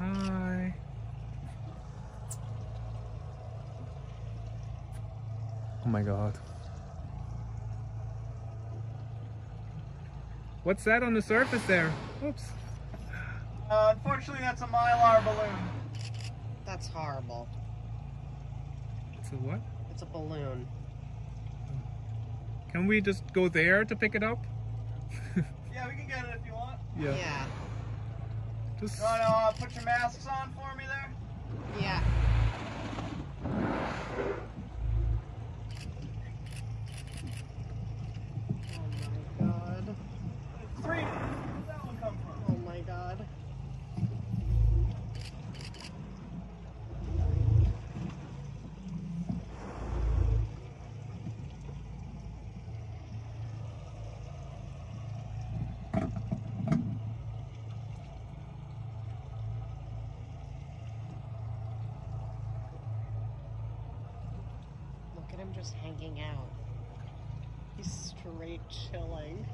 Hi. Oh my god. What's that on the surface there? Oops. Uh, unfortunately, that's a mylar balloon. That's horrible. It's a what? It's a balloon. Can we just go there to pick it up? yeah, we can get it if you want. Yeah. yeah. Just want to uh, put your masks on for me there? Yeah. Oh my god. Three. Where'd that one come from? Oh my god. Look at him just hanging out. He's straight chilling.